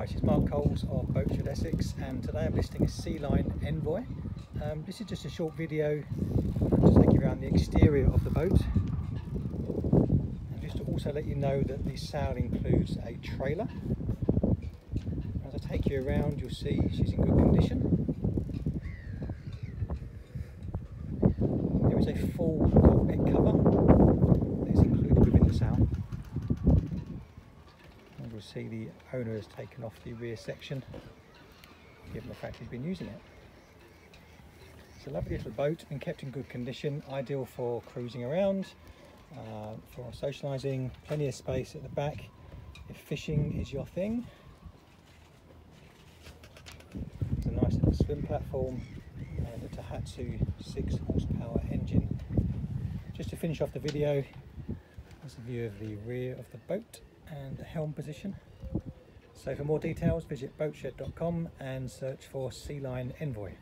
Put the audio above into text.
This is Mark Coles of Boatshed Essex and today I'm listing a Sealine Envoy. Um, this is just a short video to take you around the exterior of the boat and just to also let you know that the sale includes a trailer. As I take you around you'll see she's in good condition. There is a full cockpit cover that is included within the sale you'll see the owner has taken off the rear section given the fact he's been using it. It's a lovely little boat, been kept in good condition, ideal for cruising around, uh, for socialising, plenty of space at the back if fishing is your thing. It's a nice little swim platform and a Tohatsu 6 horsepower engine. Just to finish off the video, there's a view of the rear of the boat and the helm position. So for more details visit boatshed.com and search for Sealine Envoy.